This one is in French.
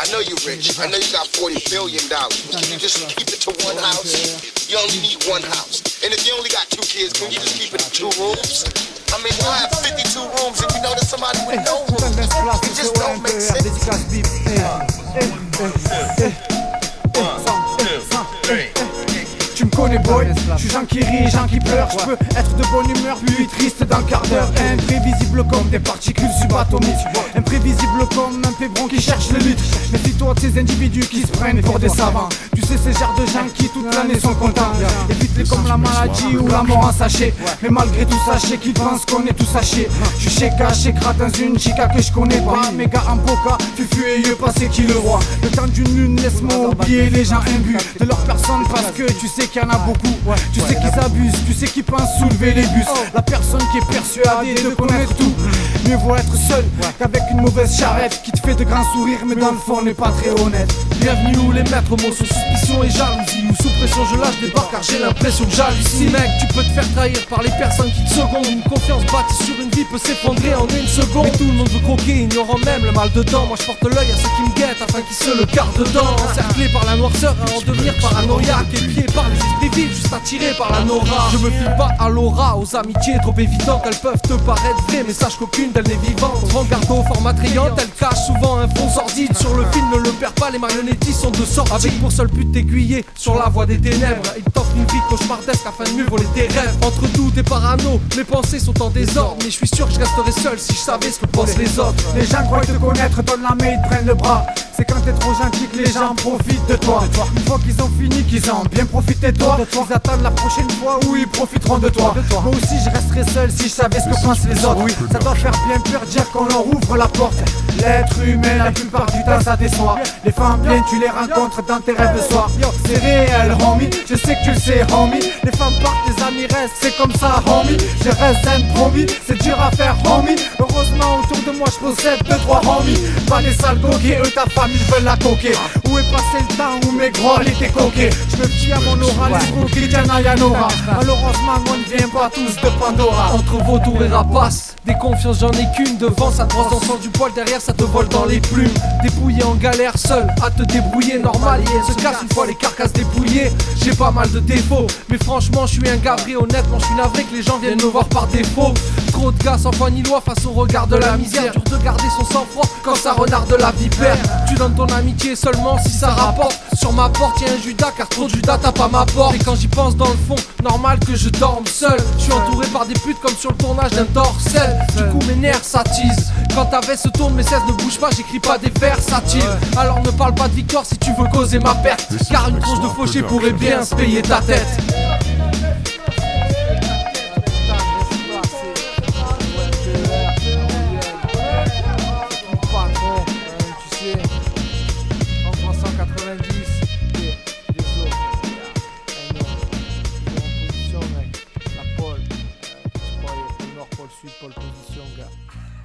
I know you're rich. I know you got forty billion dollars. Can you just keep it to one house? You only need one house. And if you only got two kids, can you just keep it in two rooms? I mean, you have 52 rooms and you know there's somebody with no place, It just don't make sense. Eh, eh, eh, eh, eh, eh, eh, eh. Tu me connais boy, je suis Jean qui rit, Jean qui pleure, je peux être de bonne humeur puis triste dans le quart d'heure Imprévisible des particules subatomiques. Imprévisible comme un pébron qui cherche le litre Méfie-toi de ces individus qui se prennent pour des savants Sais ces genres de gens qui toute l'année sont contents Évite-les comme la maladie ou la mort en sachet. Mais malgré tout sachez qu'ils pensent qu'on est tous sachés. Je suis chez dans une chica que je connais pas. Gars en boca, fufu et yeux passé qui le roi Le temps d'une lune laisse-moi oublier les gens imbus. De leur personne parce que tu sais qu'il y en a beaucoup. Tu sais qu'ils abusent, tu sais qu'ils pensent soulever les bus. La personne qui est persuadée de connaître tout Mieux vaut être seul qu'avec une mauvaise charrette Qui te fait de grands sourires mais dans le fond n'est pas très honnête. Bienvenue où les maîtres mots sont suspicion et jalousie. Ou sous pression je lâche des barres car j'ai l'impression que j'hallucine. Mec tu peux te faire trahir par les personnes qui te secondent. Une confiance bâtie sur une vie peut s'effondrer en une seconde. Mais tout le monde veut croquer, ignorant même le mal dedans Moi je porte l'œil à ceux qui me guettent afin qu'ils se le gardent dedans. Encerclé par la noirceur à en devenir paranoïaque Épié par les esprits vifs juste attiré par la nora. Je me file pas à l'aura, aux amitiés trop évidentes. Elles peuvent te paraître vraies mais sache qu'aucune d'elles n'est vivante au format attrayante, elle cache souvent un fond sordide. Sur le film ne le perds pas, les marionnettistes sont de sortie. Avec pour seul but t'aiguiller sur la voie des ténèbres. Il t'offre une vie cauchemardesque afin de mieux voler tes rêves. Entre doute et parano, mes pensées sont en désordre. Mais je suis sûr que je resterais seul si je savais ce que pensent les autres. Les gens croient te connaître, donnent la main, ils prennent le bras. C'est quand t'es trop gentil que les gens profitent de toi. Une fois qu'ils ont fini, qu'ils ont bien profité de toi, ils attendent la prochaine fois où ils profiteront de toi. Moi aussi, je resterais seul si je savais ce que pensent les autres. Ça doit faire bien peur dire qu'on leur ouvre la porte. L'être humain, la plupart du temps, ça déçoit. Les femmes bien, tu les rencontres dans tes rêves de soir. C'est réel, homie. Je sais que tu le sais, homie. Les femmes partent, les amis restent. C'est comme ça, homie. Je reste un promis. C'est dur à faire, homie. Heureusement, moi, je possède deux, trois homies. Pas les sales coquets, eux, ta famille veulent la coquer. Où est passé le temps où mes gros étaient coqués Je me fie à mon oral, les Christiana Yanora. Malheureusement, on ne vient pas tous de Pandora. Entre vautour et rapace, des confiances j'en ai qu'une. Devant ça te brosse dans le du poil, derrière ça te vole dans les plumes. Dépouillé en galère seul, à te débrouiller normal. Et elle se casse une fois les carcasses dépouillées. J'ai pas mal de défauts, mais franchement je suis un gars vrai Honnêtement je suis navré que les gens viennent me voir par défaut. Trop de gars sans foi ni loi face au regard de la misère. Dur de garder son sang-froid quand ça renarde la vipère Tu donnes ton amitié seulement si ça rapporte. Sur ma porte y'a un Judas car trop de Judas tape à ma porte. Et quand j'y pense dans le fond, normal que je dorme seul. Je suis entouré par des putes comme sur le tournage d'un torsel Du coup mes nerfs s'attisent. Quand ta veste se tourne mes 16 ne bouge pas j'écris pas des versatiles Alors ne parle pas de victoire si tu veux causer ma perte. Car une tronche de fauché pourrait bien se payer ta tête Sud, pole position, gars.